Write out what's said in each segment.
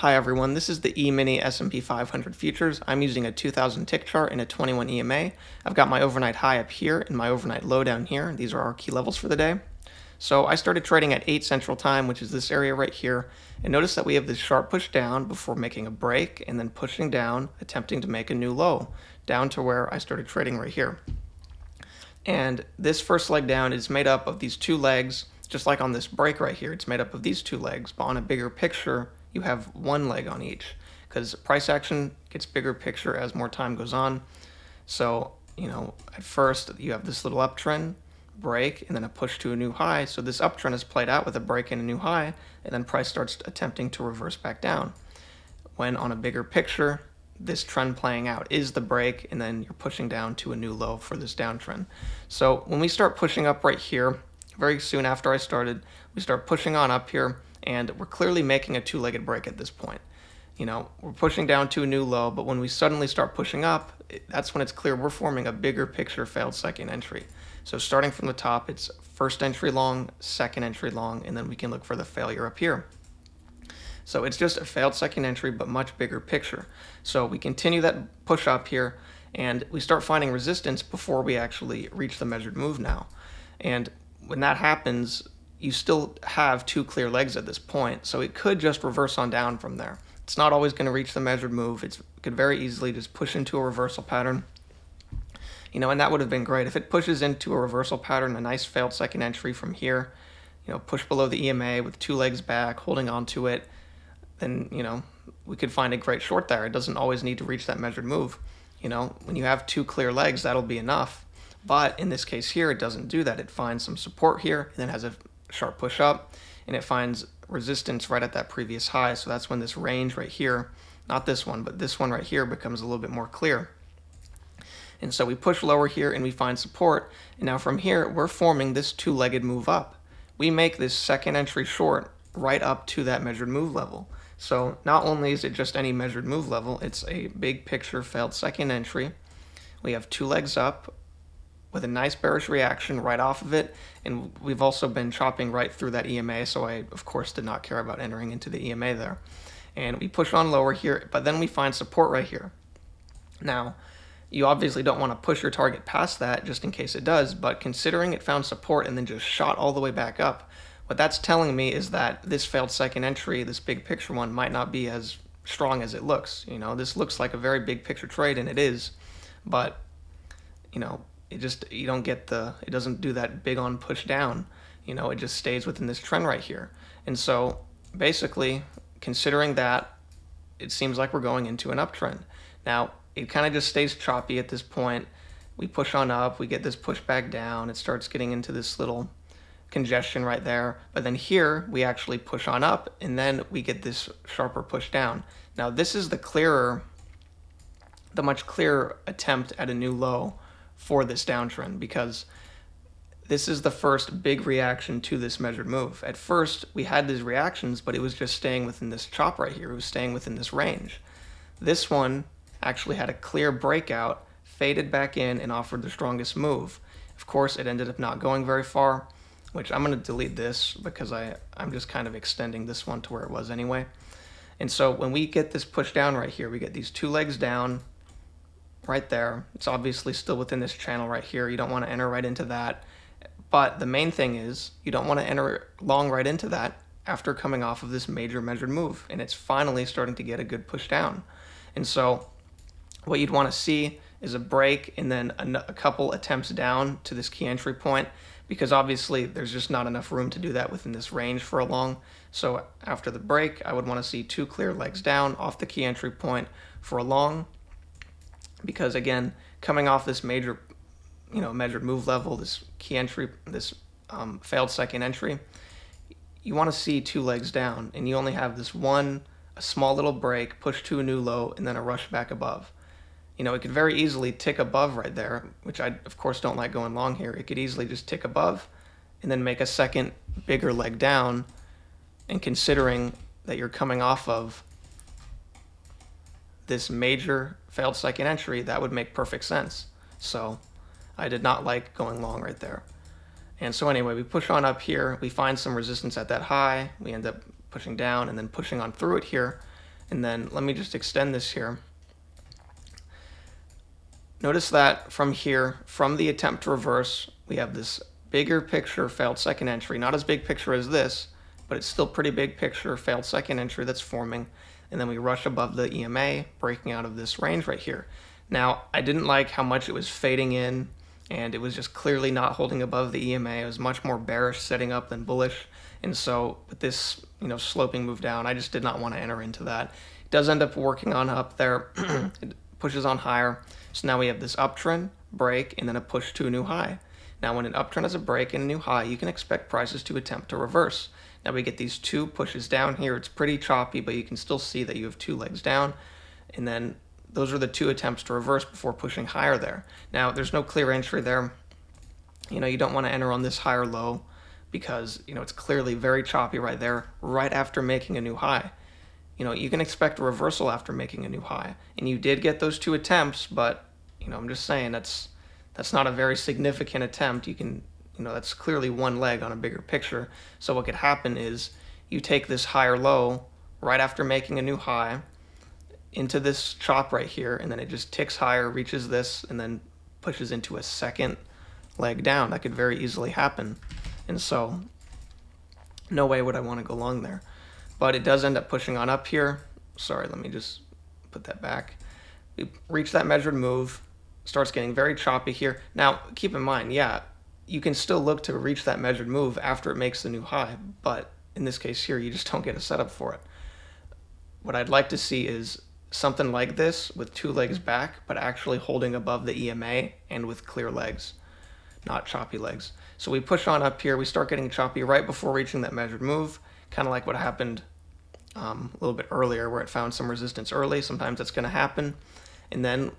Hi everyone, this is the E-mini S&P 500 futures. I'm using a 2000 tick chart and a 21 EMA. I've got my overnight high up here and my overnight low down here. These are our key levels for the day. So I started trading at 8 Central Time, which is this area right here, and notice that we have this sharp push down before making a break and then pushing down, attempting to make a new low, down to where I started trading right here. And this first leg down is made up of these two legs, just like on this break right here, it's made up of these two legs, but on a bigger picture, you have one leg on each because price action gets bigger picture as more time goes on. So, you know, at first you have this little uptrend, break, and then a push to a new high. So this uptrend is played out with a break and a new high, and then price starts attempting to reverse back down. When on a bigger picture, this trend playing out is the break, and then you're pushing down to a new low for this downtrend. So when we start pushing up right here, very soon after I started, we start pushing on up here and we're clearly making a two-legged break at this point. You know, we're pushing down to a new low, but when we suddenly start pushing up, that's when it's clear we're forming a bigger picture failed second entry. So starting from the top, it's first entry long, second entry long, and then we can look for the failure up here. So it's just a failed second entry, but much bigger picture. So we continue that push up here, and we start finding resistance before we actually reach the measured move now. And when that happens, you still have two clear legs at this point, so it could just reverse on down from there. It's not always going to reach the measured move. It's, it could very easily just push into a reversal pattern. You know, and that would have been great. If it pushes into a reversal pattern, a nice failed second entry from here, you know, push below the EMA with two legs back, holding on to it, then, you know, we could find a great short there. It doesn't always need to reach that measured move. You know, when you have two clear legs, that'll be enough. But in this case here, it doesn't do that. It finds some support here and then has a sharp push up and it finds resistance right at that previous high. So that's when this range right here, not this one, but this one right here becomes a little bit more clear. And so we push lower here and we find support. And now from here, we're forming this two-legged move up. We make this second entry short right up to that measured move level. So not only is it just any measured move level, it's a big picture failed second entry. We have two legs up, with a nice bearish reaction right off of it. And we've also been chopping right through that EMA, so I, of course, did not care about entering into the EMA there. And we push on lower here, but then we find support right here. Now, you obviously don't want to push your target past that just in case it does, but considering it found support and then just shot all the way back up, what that's telling me is that this failed second entry, this big picture one, might not be as strong as it looks. You know, this looks like a very big picture trade, and it is, but, you know, it just you don't get the it doesn't do that big on push down you know it just stays within this trend right here. And so basically considering that it seems like we're going into an uptrend. Now it kind of just stays choppy at this point. We push on up we get this push back down it starts getting into this little congestion right there. But then here we actually push on up and then we get this sharper push down. Now this is the clearer the much clearer attempt at a new low for this downtrend because this is the first big reaction to this measured move. At first, we had these reactions, but it was just staying within this chop right here. It was staying within this range. This one actually had a clear breakout, faded back in, and offered the strongest move. Of course, it ended up not going very far, which I'm going to delete this because I, I'm just kind of extending this one to where it was anyway. And so when we get this push down right here, we get these two legs down, right there. It's obviously still within this channel right here. You don't want to enter right into that. But the main thing is you don't want to enter long right into that after coming off of this major measured move. And it's finally starting to get a good push down. And so what you'd want to see is a break and then a, couple attempts down to this key entry point because obviously there's just not enough room to do that within this range for a long. So after the break, I would want to see two clear legs down off the key entry point for a long because again, coming off this major, you know, measured move level, this key entry, this um, failed second entry, you want to see two legs down, and you only have this one, a small little break, push to a new low, and then a rush back above. You know, it could very easily tick above right there, which I, of course, don't like going long here. It could easily just tick above and then make a second bigger leg down. And considering that you're coming off of this major failed second entry, that would make perfect sense. So I did not like going long right there. And so anyway, we push on up here, we find some resistance at that high, we end up pushing down and then pushing on through it here. And then let me just extend this here. Notice that from here, from the attempt to reverse, we have this bigger picture failed second entry. Not as big picture as this, but it's still pretty big picture failed second entry that's forming. And then we rush above the EMA, breaking out of this range right here. Now, I didn't like how much it was fading in, and it was just clearly not holding above the EMA. It was much more bearish setting up than bullish. And so with this, you know, sloping move down, I just did not want to enter into that. It does end up working on up there. it pushes on higher. So now we have this uptrend, break, and then a push to a new high. Now when an uptrend has a break and a new high, you can expect prices to attempt to reverse. Now we get these two pushes down here. It's pretty choppy, but you can still see that you have two legs down. And then those are the two attempts to reverse before pushing higher there. Now there's no clear entry there. You know, you don't want to enter on this higher low because, you know, it's clearly very choppy right there, right after making a new high. You know, you can expect a reversal after making a new high. And you did get those two attempts, but, you know, I'm just saying that's that's not a very significant attempt. You can, you know, that's clearly one leg on a bigger picture. So what could happen is you take this higher low right after making a new high into this chop right here, and then it just ticks higher, reaches this, and then pushes into a second leg down. That could very easily happen. And so no way would I want to go long there. But it does end up pushing on up here. Sorry, let me just put that back. We reach that measured move, starts getting very choppy here. Now, keep in mind, yeah, you can still look to reach that measured move after it makes the new high, but in this case here, you just don't get a setup for it. What I'd like to see is something like this with two legs back, but actually holding above the EMA and with clear legs, not choppy legs. So we push on up here, we start getting choppy right before reaching that measured move, kind of like what happened um, a little bit earlier where it found some resistance early. Sometimes that's going to happen. And then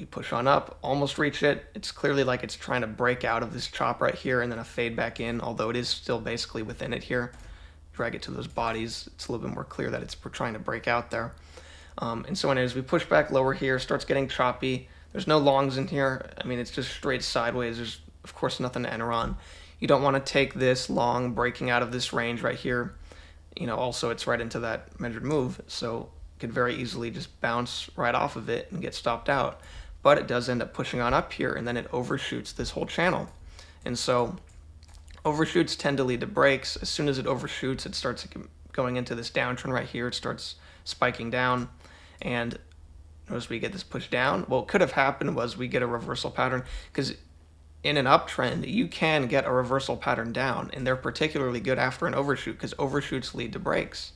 we push on up, almost reach it. It's clearly like it's trying to break out of this chop right here and then a fade back in, although it is still basically within it here. Drag it to those bodies. It's a little bit more clear that it's trying to break out there. Um, and so anyways, we push back lower here, starts getting choppy. There's no longs in here. I mean, it's just straight sideways. There's, of course, nothing to enter on. You don't want to take this long, breaking out of this range right here. You know, also it's right into that measured move, so could very easily just bounce right off of it and get stopped out. But it does end up pushing on up here, and then it overshoots this whole channel. And so overshoots tend to lead to breaks. As soon as it overshoots, it starts going into this downtrend right here. It starts spiking down and notice we get this push down. What could have happened was we get a reversal pattern because in an uptrend, you can get a reversal pattern down, and they're particularly good after an overshoot because overshoots lead to breaks.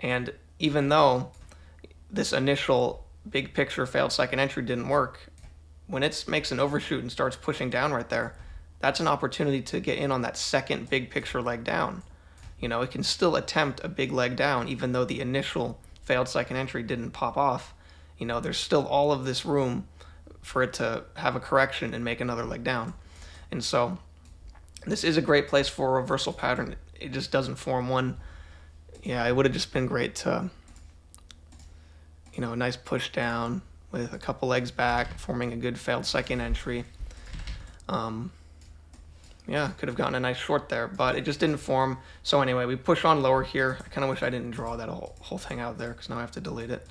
And even though this initial big picture failed second entry didn't work, when it makes an overshoot and starts pushing down right there, that's an opportunity to get in on that second big picture leg down. You know, it can still attempt a big leg down even though the initial failed second entry didn't pop off, you know, there's still all of this room for it to have a correction and make another leg down. And so this is a great place for a reversal pattern. It just doesn't form one. Yeah, it would have just been great to, you know, a nice push down with a couple legs back, forming a good failed second entry. Um, yeah, could have gotten a nice short there, but it just didn't form. So anyway, we push on lower here. I kind of wish I didn't draw that whole, whole thing out there because now I have to delete it.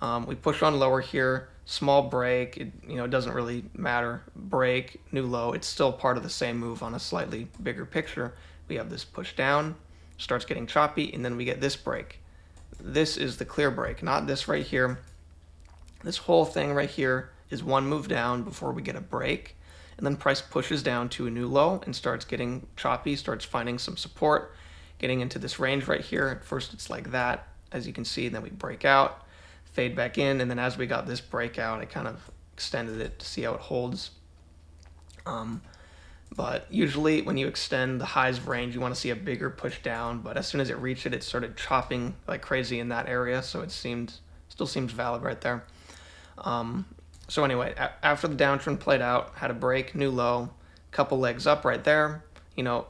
Um, we push on lower here, small break. It you know it doesn't really matter. Break, new low. It's still part of the same move on a slightly bigger picture. We have this push down, starts getting choppy, and then we get this break. This is the clear break, not this right here. This whole thing right here is one move down before we get a break and then price pushes down to a new low and starts getting choppy, starts finding some support, getting into this range right here. At first it's like that, as you can see, then we break out, fade back in, and then as we got this breakout, I kind of extended it to see how it holds. Um, but usually when you extend the highs of range, you want to see a bigger push down, but as soon as it reached it, it started chopping like crazy in that area, so it seemed, still seems valid right there. Um, so anyway, after the downtrend played out, had a break, new low, couple legs up right there. You know,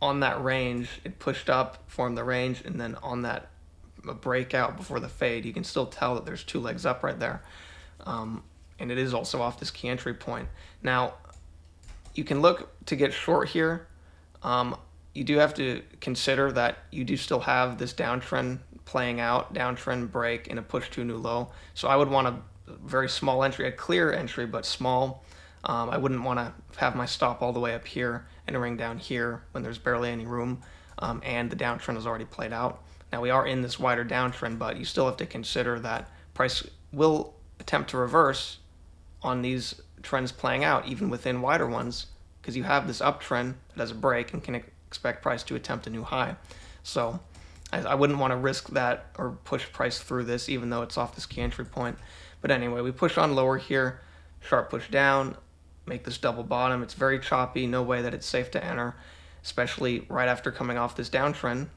on that range, it pushed up, formed the range, and then on that breakout before the fade, you can still tell that there's two legs up right there. Um, and it is also off this key entry point. Now, you can look to get short here. Um, you do have to consider that you do still have this downtrend playing out, downtrend break, and a push to a new low. So I would want a very small entry, a clear entry, but small. Um, I wouldn't want to have my stop all the way up here, entering down here when there's barely any room, um, and the downtrend has already played out. Now we are in this wider downtrend, but you still have to consider that price will attempt to reverse on these trends playing out, even within wider ones, because you have this uptrend that has a break and can expect price to attempt a new high. So I, I wouldn't want to risk that or push price through this, even though it's off this key entry point. But anyway, we push on lower here, sharp push down, make this double bottom. It's very choppy, no way that it's safe to enter, especially right after coming off this downtrend.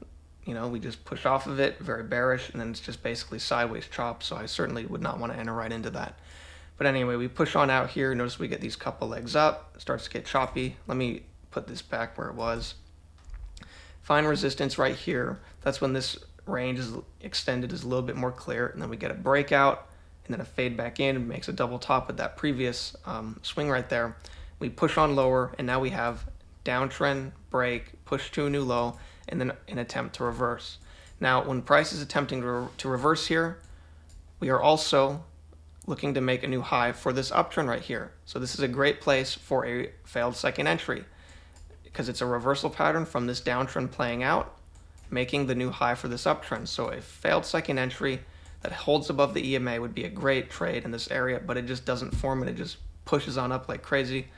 You know, we just push off of it, very bearish, and then it's just basically sideways chop, so I certainly would not want to enter right into that. But anyway, we push on out here. Notice we get these couple legs up. It starts to get choppy. Let me put this back where it was. Find resistance right here. That's when this range is extended is a little bit more clear. And then we get a breakout and then a fade back in. makes a double top with that previous um, swing right there. We push on lower and now we have downtrend, break, push to a new low, and then an attempt to reverse. Now, when price is attempting to, re to reverse here, we are also looking to make a new high for this uptrend right here. So this is a great place for a failed second entry because it's a reversal pattern from this downtrend playing out, making the new high for this uptrend. So a failed second entry that holds above the EMA would be a great trade in this area, but it just doesn't form and it just pushes on up like crazy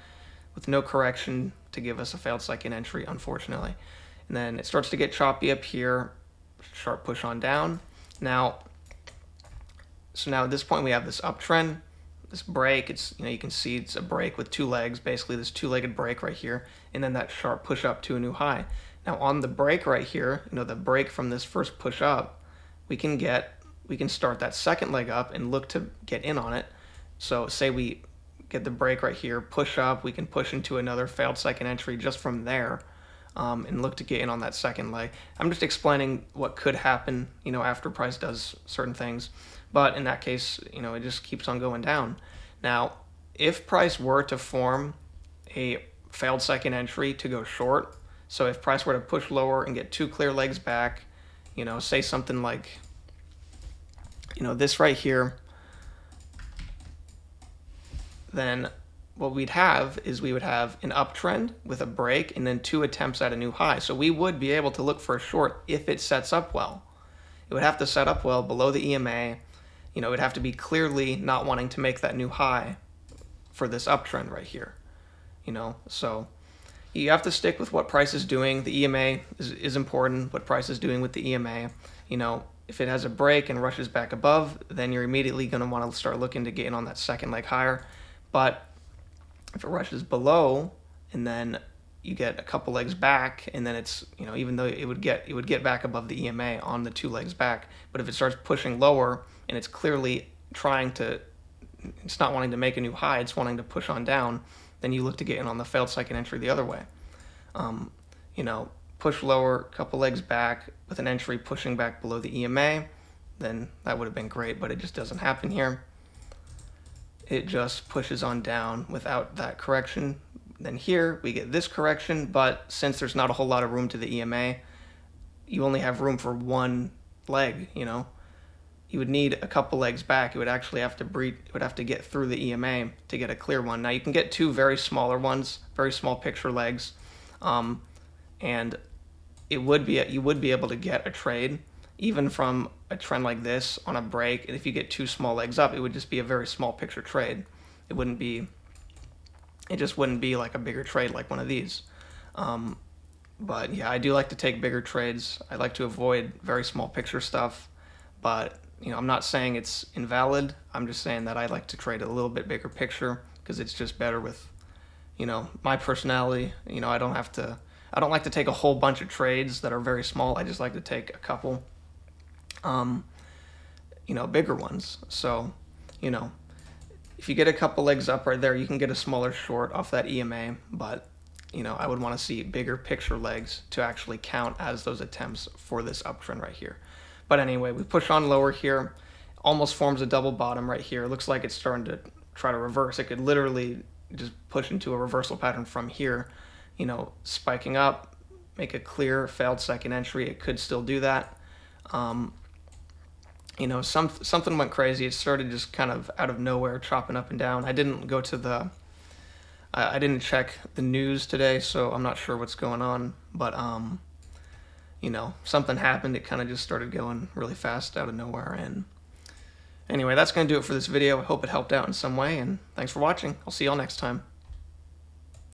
with no correction to give us a failed second entry, unfortunately. And then it starts to get choppy up here, sharp push on down. Now, so now at this point we have this uptrend, this break. It's you know you can see it's a break with two legs, basically this two-legged break right here, and then that sharp push up to a new high. Now on the break right here, you know the break from this first push up, we can get we can start that second leg up and look to get in on it. So say we get the break right here, push up, we can push into another failed second entry just from there. Um, and look to get in on that second leg. I'm just explaining what could happen, you know, after price does certain things. But in that case, you know, it just keeps on going down. Now, if price were to form a failed second entry to go short, so if price were to push lower and get two clear legs back, you know, say something like, you know, this right here, then what we'd have is we would have an uptrend with a break and then two attempts at a new high. So we would be able to look for a short if it sets up well. It would have to set up well below the EMA you know, it would have to be clearly not wanting to make that new high for this uptrend right here. You know, so you have to stick with what price is doing. The EMA is, is important, what price is doing with the EMA. You know, if it has a break and rushes back above, then you're immediately going to want to start looking to get in on that second leg higher. But if it rushes below and then you get a couple legs back and then it's you know even though it would get it would get back above the EMA on the two legs back but if it starts pushing lower and it's clearly trying to it's not wanting to make a new high it's wanting to push on down then you look to get in on the failed second entry the other way. Um, you know push lower couple legs back with an entry pushing back below the EMA then that would have been great but it just doesn't happen here. It just pushes on down without that correction. Then here we get this correction, but since there's not a whole lot of room to the EMA, you only have room for one leg, you know. You would need a couple legs back. You would actually have to breed, it would have to get through the EMA to get a clear one. Now you can get two very smaller ones, very small picture legs, um, and it would be you would be able to get a trade even from a trend like this on a break. And if you get two small legs up, it would just be a very small picture trade. It wouldn't be it just wouldn't be like a bigger trade like one of these. Um, but yeah, I do like to take bigger trades. I like to avoid very small picture stuff. But you know, I'm not saying it's invalid. I'm just saying that I like to trade a little bit bigger picture because it's just better with, you know, my personality. You know, I don't have to. I don't like to take a whole bunch of trades that are very small. I just like to take a couple, um, you know, bigger ones. So, you know, if you get a couple legs up right there, you can get a smaller short off that EMA, but you know, I would want to see bigger picture legs to actually count as those attempts for this uptrend right here. But anyway, we push on lower here, almost forms a double bottom right here. It looks like it's starting to try to reverse. It could literally just push into a reversal pattern from here, you know, spiking up, make a clear failed second entry. It could still do that. Um, you know, some something went crazy. It started just kind of out of nowhere, chopping up and down. I didn't go to the, I, I didn't check the news today, so I'm not sure what's going on. But um, you know, something happened. It kind of just started going really fast out of nowhere. And anyway, that's gonna do it for this video. I hope it helped out in some way. And thanks for watching. I'll see y'all next time.